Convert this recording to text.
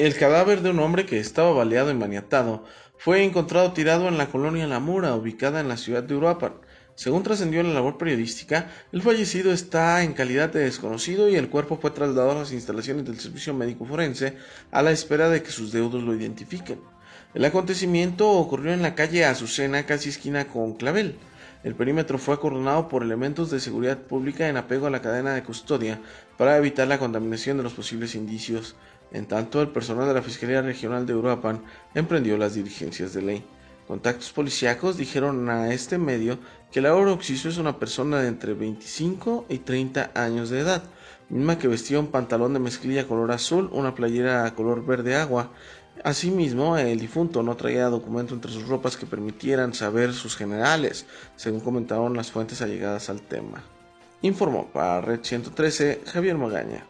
El cadáver de un hombre que estaba baleado y maniatado fue encontrado tirado en la colonia La Mura, ubicada en la ciudad de Uruapan. Según trascendió en la labor periodística, el fallecido está en calidad de desconocido y el cuerpo fue trasladado a las instalaciones del Servicio Médico Forense a la espera de que sus deudos lo identifiquen. El acontecimiento ocurrió en la calle Azucena, casi esquina con Clavel. El perímetro fue acordonado por elementos de seguridad pública en apego a la cadena de custodia para evitar la contaminación de los posibles indicios. En tanto, el personal de la Fiscalía Regional de Uruapan emprendió las diligencias de ley. Contactos policíacos dijeron a este medio que Laura Oxiso es una persona de entre 25 y 30 años de edad, misma que vestía un pantalón de mezclilla color azul, una playera color verde agua. Asimismo, el difunto no traía documento entre sus ropas que permitieran saber sus generales, según comentaron las fuentes allegadas al tema. Informó para Red 113 Javier Magaña.